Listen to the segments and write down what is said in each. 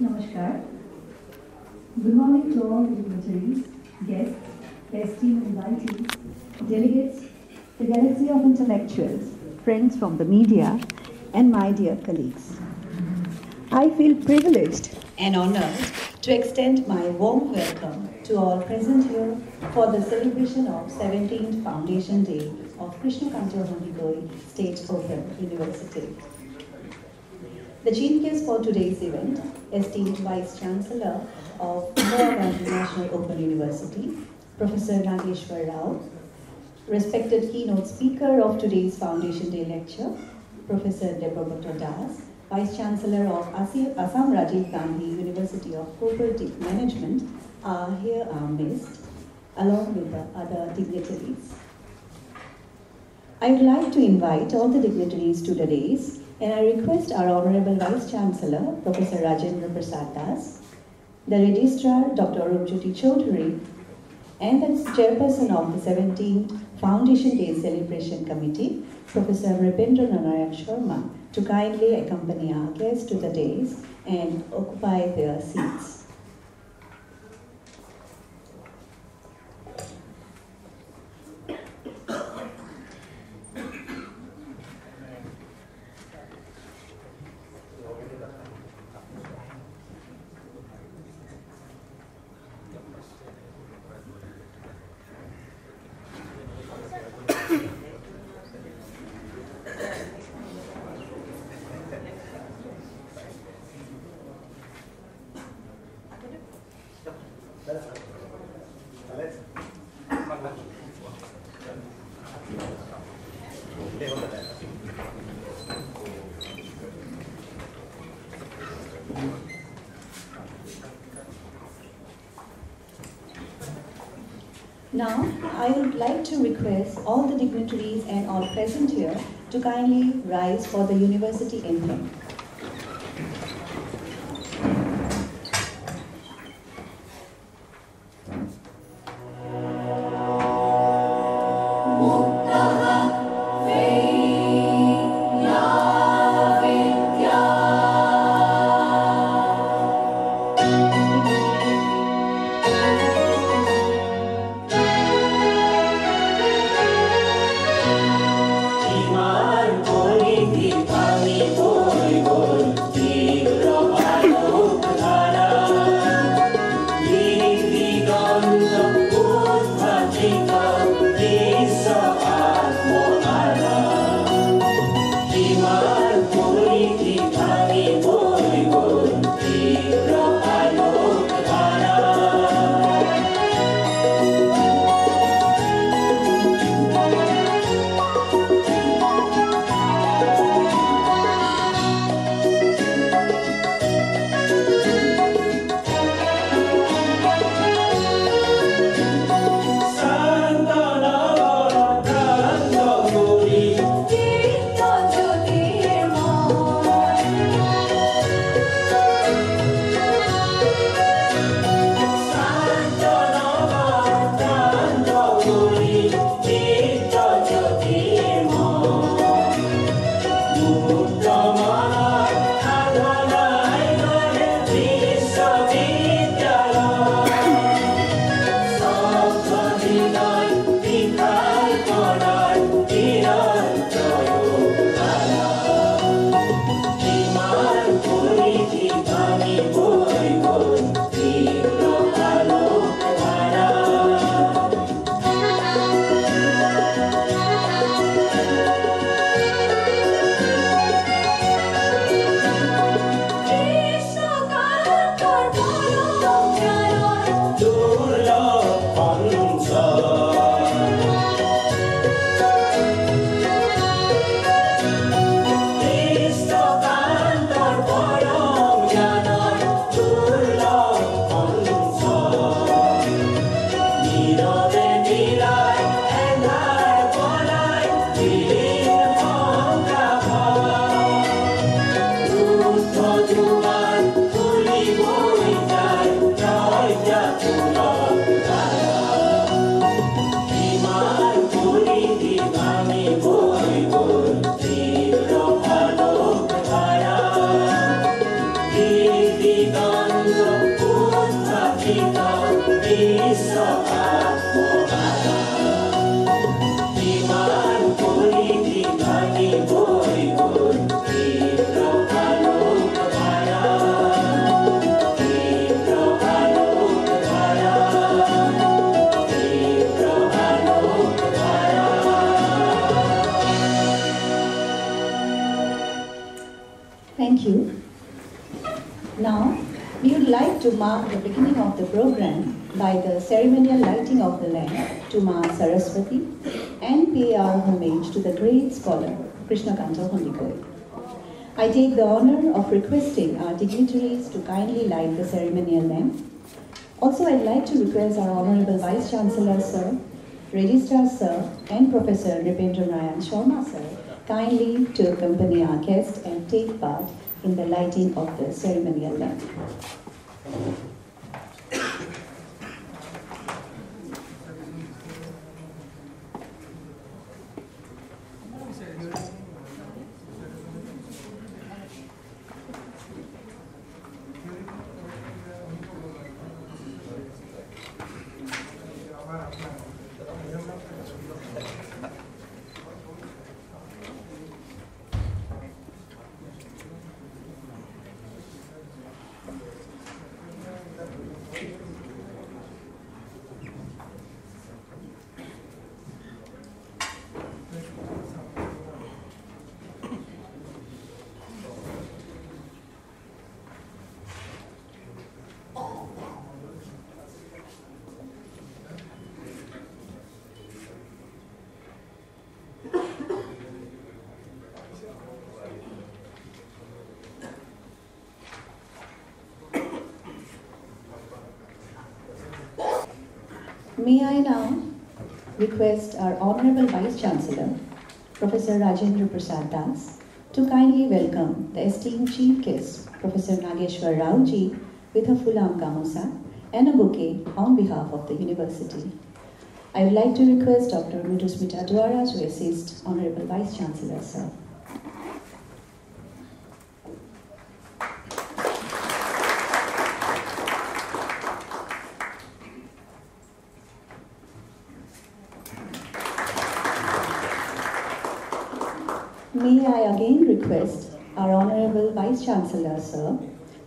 Namaskar. Good morning to all the dignitaries, guests, esteemed invitees, delegates, the galaxy of intellectuals, friends from the media, and my dear colleagues. I feel privileged and honored to extend my warm welcome to all present here for the celebration of 17th Foundation Day of Krishna Kanta Handiqui State Open University. The chief guest for today's event, esteemed Vice Chancellor of Gandhi National Open University, Professor Nageshwar Rao, respected keynote speaker of today's Foundation Day lecture, Professor Debabrata Das, Vice Chancellor of Assam Rajiv Gandhi University of Cooperative Management, are here are missed, along with the other dignitaries. I would like to invite all the dignitaries to the days, and I request our Honorable Vice Chancellor, Professor Rajendra Prasad Das, the Registrar, Dr. Rupjyoti Chaudhary, and the Chairperson of the 17th Foundation Day Celebration Committee, Professor Nripendra Narayan Sharma, to kindly accompany our guests to the days and occupy their seats. Now, I would like to request all the dignitaries and all present here to kindly rise for the university anthem. Mark the beginning of the program by the ceremonial lighting of the lamp to Ma Saraswati and pay our homage to the great scholar Krishnakanta Handiqui. I take the honor of requesting our dignitaries to kindly light the ceremonial lamp. Also, I'd like to request our Honorable Vice Chancellor, Sir, Registrar, Sir, and Professor Nripendra Narayan Sharma, Sir, kindly to accompany our guest and take part in the lighting of the ceremonial lamp. Thank you. May I now request our Honorable Vice Chancellor, Professor Rajendra Prasad Das, to kindly welcome the esteemed Chief Guest, Professor Nageshwar Rao ji, with a fulam gamusa and a bouquet on behalf of the University. I would like to request Dr. Midusmita Dwara to assist Honorable Vice Chancellor, sir. May I again request our Honorable Vice Chancellor, sir,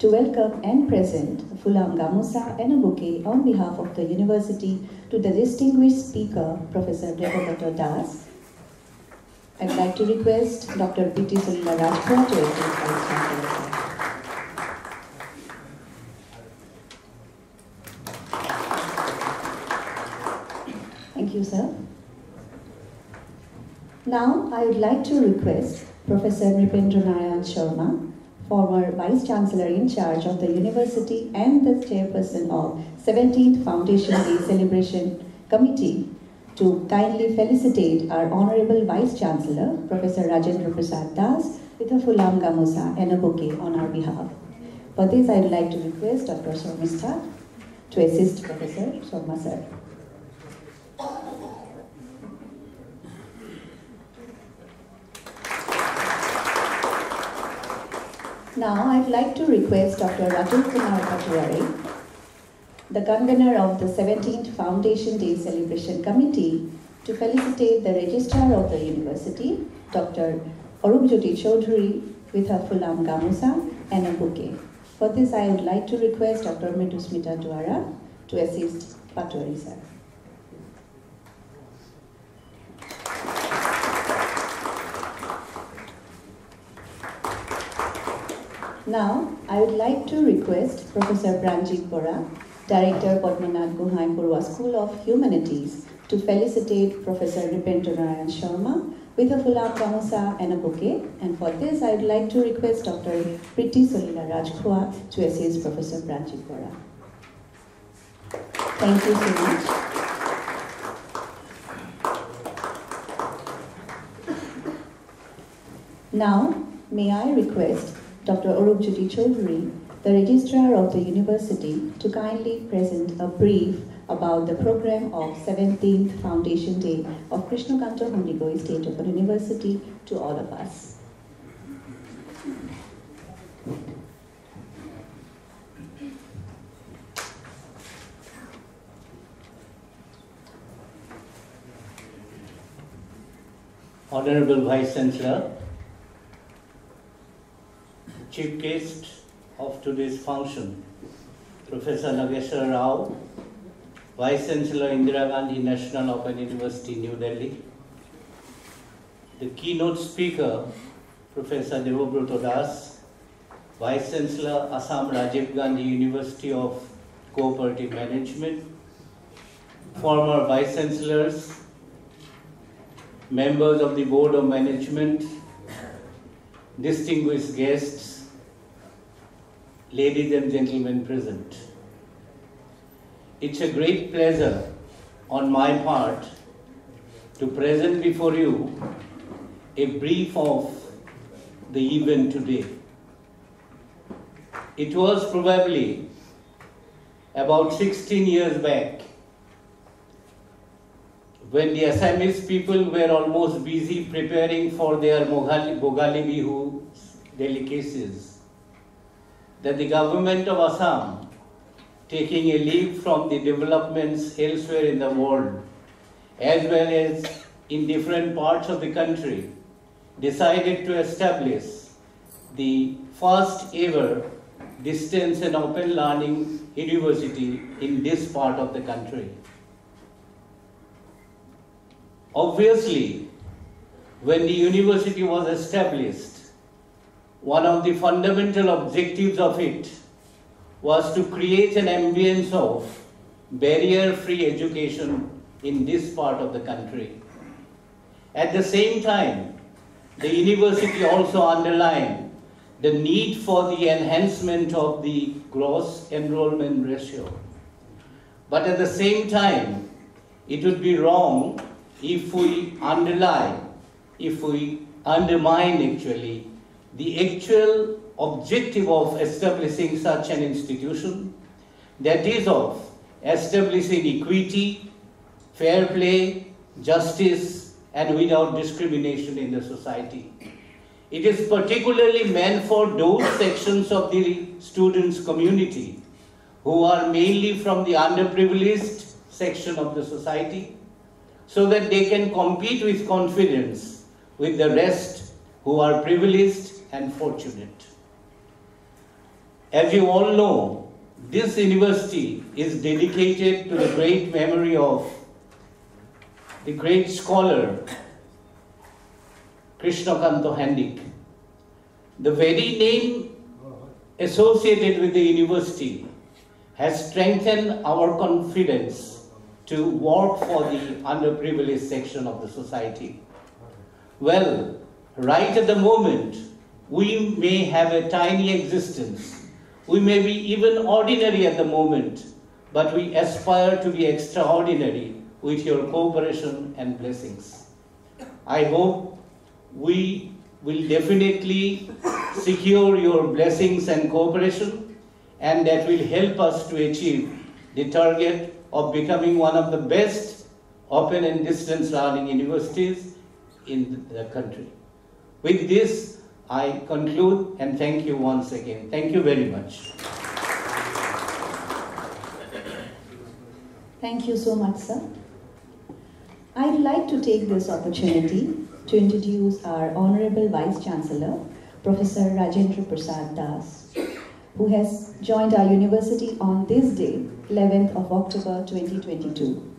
to welcome and present Fulam Gamusa and a bouquet on behalf of the University to the distinguished speaker, Professor Debabrata Das. I'd like to request Dr. P.T. Sulila to assist Vice Chancellor, sir. Thank you, sir. Now, I would like to request Professor Nripendra Narayan Sharma, former Vice Chancellor in charge of the University and the Chairperson of 17th Foundation Day Celebration Committee, to kindly felicitate our Honorable Vice Chancellor, Professor Rajendra Prasad Das, with a fulam gamusa and a bouquet on our behalf. For this, I would like to request Dr. Sormista to assist Professor Sharma sir. Now, I'd like to request Dr. Rajul Kumar Patuare, the convener of the 17th Foundation Day Celebration Committee, to felicitate the Registrar of the University, Dr. Arupjyoti Chaudhary, with her fulam gamusa and a bouquet. For this, I would like to request Dr. Midusmita Dwara to assist Patuari sir. Now, I would like to request Professor Pranjit Bora, Director Padmanath Guhai Purwa School of Humanities, to felicitate Professor Nripendra Narayan Sharma with a fulam gamusa and a bouquet. And for this, I would like to request Dr. Priti Solila Rajkhua to assist Professor Pranjit Bora. Thank you so much. Now, may I request Dr. Arup Jyoti Chaudhary, the Registrar of the University, to kindly present a brief about the program of 17th Foundation Day of Krishnakanta Handiqui State Open University to all of us. Honorable Vice Chancellor, Chief guest of today's function, Professor Nageshwar Rao, Vice Chancellor Indira Gandhi National Open University, New Delhi, the keynote speaker, Professor Debabrata Das, Vice Chancellor, Assam Rajiv Gandhi University of Cooperative Management, former Vice Chancellors, members of the Board of Management, distinguished guests, ladies and gentlemen present. It's a great pleasure on my part to present before you a brief of the event today. It was probably about 16 years back when the Assamese people were almost busy preparing for their Bogali Bihu delicacies that the government of Assam, taking a leave from the developments elsewhere in the world, as well as in different parts of the country, decided to establish the first ever distance and open learning university in this part of the country. Obviously, when the university was established, one of the fundamental objectives of it was to create an ambience of barrier-free education in this part of the country. At the same time, the university also underlined the need for the enhancement of the gross enrollment ratio. But at the same time, it would be wrong if we underline, if we undermine actually the actual objective of establishing such an institution, that is of establishing equity, fair play, justice, and without discrimination in the society. It is particularly meant for those sections of the students' community who are mainly from the underprivileged section of the society so that they can compete with confidence with the rest who are privileged and fortunate. As you all know, this university is dedicated to the great memory of the great scholar Krishnakanto Handiqui. The very name associated with the university has strengthened our confidence to work for the underprivileged section of the society. Well, right at the moment, we may have a tiny existence. We may be even ordinary at the moment, but we aspire to be extraordinary with your cooperation and blessings. I hope we will definitely secure your blessings and cooperation, and that will help us to achieve the target of becoming one of the best open and distance learning universities in the country. With this, I conclude and thank you once again. Thank you very much. Thank you so much, sir. I'd like to take this opportunity to introduce our Honorable Vice Chancellor, Professor Rajendra Prasad Das, who has joined our university on this day, 11th of October 2022.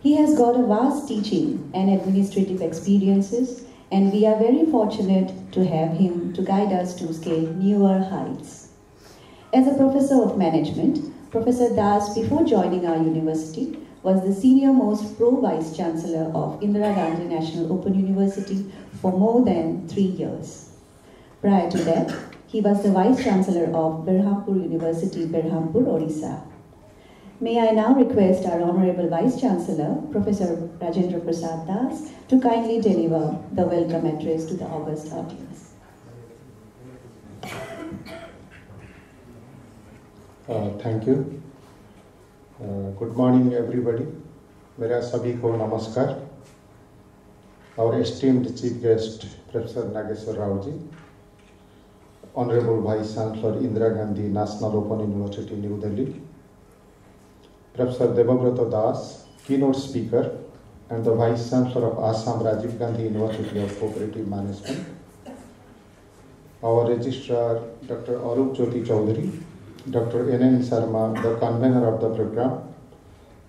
He has got a vast teaching and administrative experiences, and we are very fortunate to have him to guide us to scale newer heights. As a professor of management, Professor Das, before joining our university, was the senior most pro vice chancellor of Indira Gandhi National Open University for more than three years. Prior to that, he was the vice chancellor of Berhampur University, Berhampur, Odisha. May I now request our Honorable Vice Chancellor, Professor Rajendra Prasad Das, to kindly deliver the welcome address to the august audience. Uh, thank you. Uh, good morning, everybody. मेरा सभी को नमस्कार Our esteemed chief guest, Professor Nageshwar Rao ji, Honorable Vice Chancellor Indira Gandhi National Open University, New Delhi, Professor Debabrata Das, keynote speaker, and the Vice Chancellor of Assam Rajiv Gandhi University of Cooperative Management, our Registrar Dr. Arup Jyoti Chaudhary, Dr. N.N. Sharma, the convener of the program,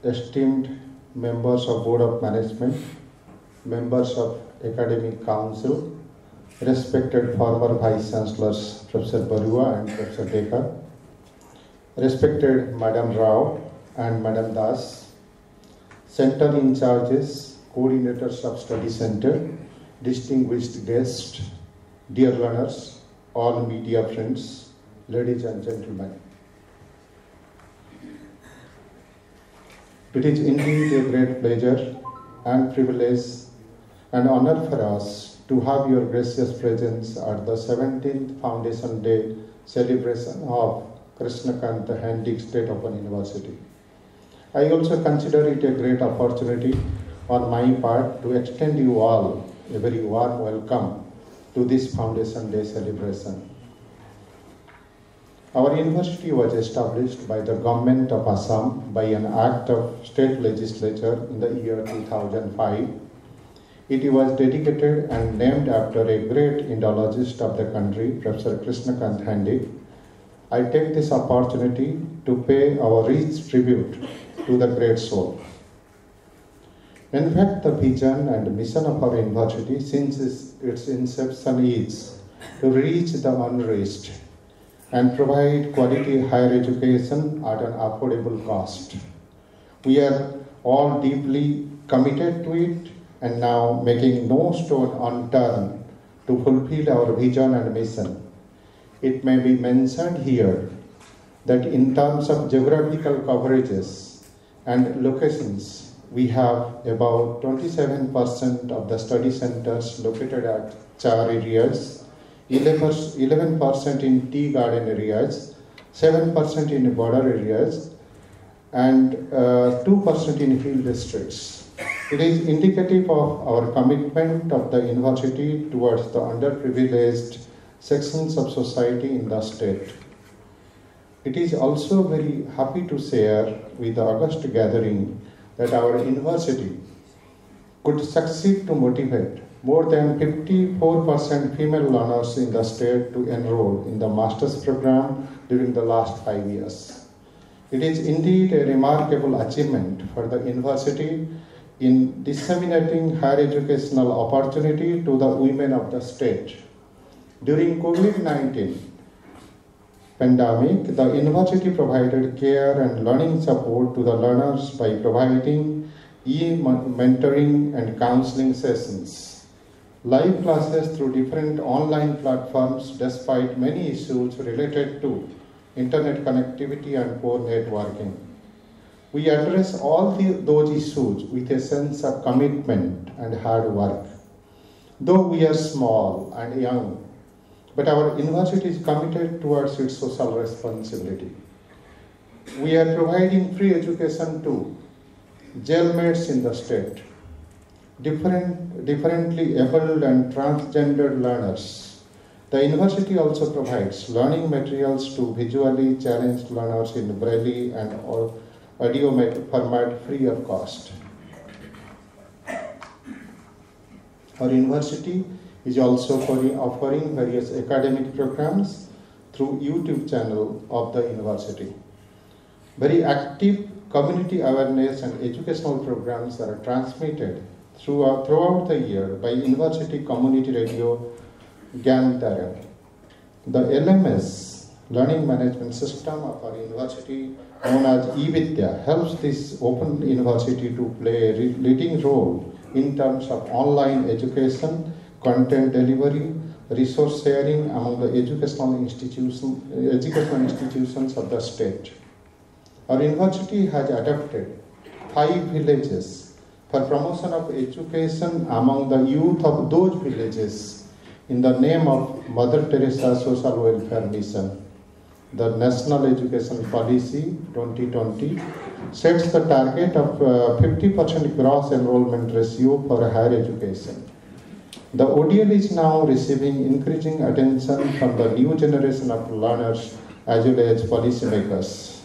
esteemed members of Board of Management, members of Academic Council, respected former Vice Chancellors Professor Barua and Professor Dekar, respected Madam Rao and Madam Das, center in charges, coordinators of study center, distinguished guests, dear learners, all media friends, ladies and gentlemen. It is indeed a great pleasure and privilege and honor for us to have your gracious presence at the 17th Foundation Day celebration of Krishnakant Handy State Open University. I also consider it a great opportunity on my part to extend you all a very warm welcome to this Foundation Day celebration. Our university was established by the government of Assam by an act of state legislature in the year 2005. It was dedicated and named after a great Indologist of the country, Professor Krishnakant Handy. I take this opportunity to pay our rich tribute to the great soul. In fact, the vision and mission of our university since its inception is to reach the unreached and provide quality higher education at an affordable cost. We are all deeply committed to it and now making no stone unturned to fulfill our vision and mission. It may be mentioned here that in terms of geographical coverages and locations, we have about 27% of the study centers located at Char areas 11% in tea garden areas, 7% in border areas, and uh, 2% in hill districts. It is indicative of our commitment of the university towards the underprivileged sections of society in the state. It is also very happy to share with the August gathering that our university could succeed to motivate more than 54% female learners in the state to enroll in the master's program during the last five years. It is indeed a remarkable achievement for the university in disseminating higher educational opportunity to the women of the state. During COVID-19 pandemic, the university provided care and learning support to the learners by providing e-mentoring and counseling sessions live classes through different online platforms despite many issues related to internet connectivity and poor networking. We address all the, those issues with a sense of commitment and hard work. Though we are small and young, but our university is committed towards its social responsibility. We are providing free education to jailmates in the state, different, differently abled and transgendered learners. The university also provides learning materials to visually challenged learners in Braille and audio format free of cost. Our university is also offering various academic programs through YouTube channel of the university. Very active community awareness and educational programs are transmitted throughout, throughout the year by University Community Radio Gyan The LMS, Learning Management System of our university, known as eVidya, helps this open university to play a leading role in terms of online education, content delivery, resource sharing among the educational, educational institutions of the state. Our university has adopted five villages for promotion of education among the youth of those villages in the name of Mother Teresa Social Welfare Mission. The National Education Policy 2020 sets the target of uh, 50% gross enrollment ratio for higher education. The ODL is now receiving increasing attention from the new generation of learners as well as policymakers.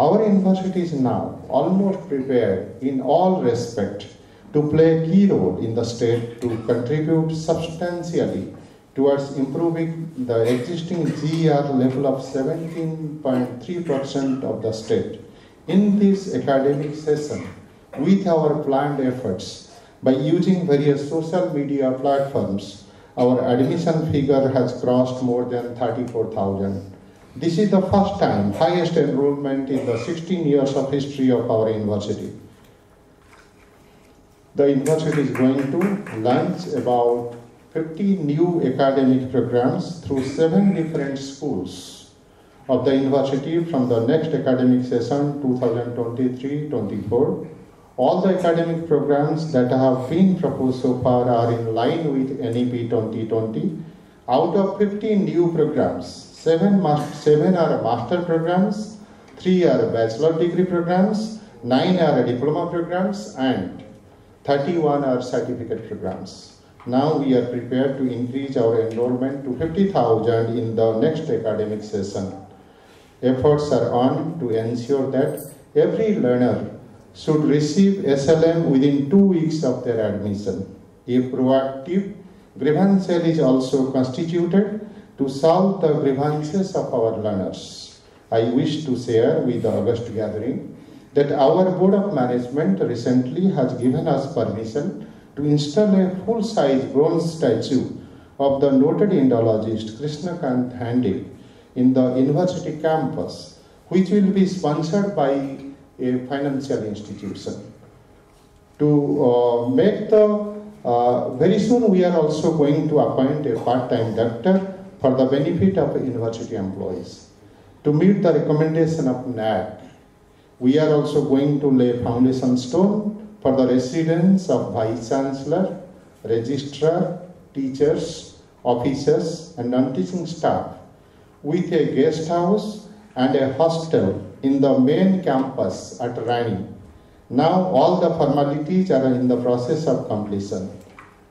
Our university is now almost prepared in all respect to play a key role in the state to contribute substantially towards improving the existing GER level of 17.3% of the state. In this academic session, with our planned efforts, By using various social media platforms, our admission figure has crossed more than 34,000. This is the first time highest enrollment in the 16 years of history of our university. The university is going to launch about 50 new academic programs through seven different schools of the university from the next academic session 2023-24. All the academic programs that have been proposed so far are in line with NEP 2020. Out of 15 new programs, seven, seven are master programs, three are bachelor degree programs, nine are diploma programs, and 31 are certificate programs. Now we are prepared to increase our enrollment to 50,000 in the next academic session. Efforts are on to ensure that every learner should receive SLM within two weeks of their admission. A proactive grievance cell is also constituted to solve the grievances of our learners. I wish to share with the August gathering that our Board of Management recently has given us permission to install a full-size bronze statue of the noted Indologist Krishnakant Hande in the university campus, which will be sponsored by a financial institution. To uh, make the, uh, very soon we are also going to appoint a part-time doctor for the benefit of university employees. To meet the recommendation of NAAC, we are also going to lay foundation stone for the residence of Vice Chancellor, Registrar, teachers, officers, and non-teaching staff with a guest house and a hostel in the main campus at Rani. Now all the formalities are in the process of completion.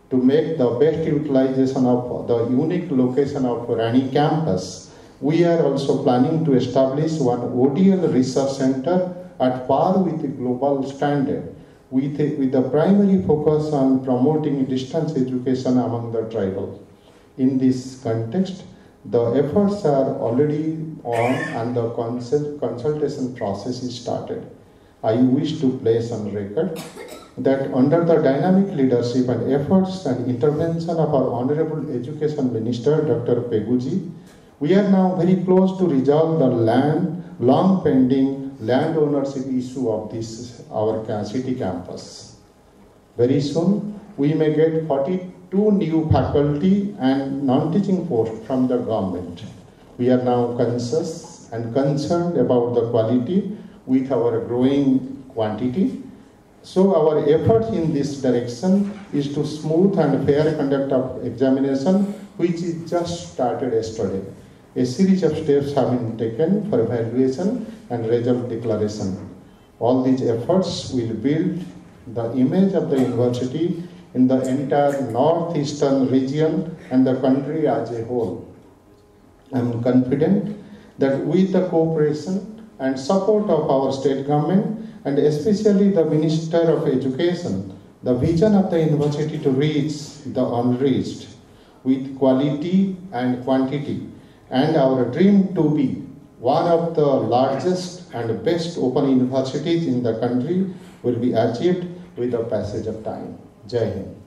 To make the best utilization of the unique location of Rani campus, we are also planning to establish one ODL research center at par with the global standard with, a, with the primary focus on promoting distance education among the tribal. In this context, the efforts are already on and the consult, consultation process is started. I wish to place on record that under the dynamic leadership and efforts and intervention of our Honorable Education Minister, Dr. Peguji, we are now very close to resolve the land, long pending land ownership issue of this, our city campus. Very soon, we may get 42 new faculty and non-teaching posts from the government. We are now conscious and concerned about the quality with our growing quantity. So our effort in this direction is to smooth and fair conduct of examination, which is just started yesterday. A series of steps have been taken for evaluation and result declaration. All these efforts will build the image of the university in the entire northeastern region and the country as a whole. I am confident that with the cooperation and support of our state government and especially the Minister of Education, the vision of the university to reach the unreached with quality and quantity and our dream to be one of the largest and best open universities in the country will be achieved with the passage of time. जय हिंद।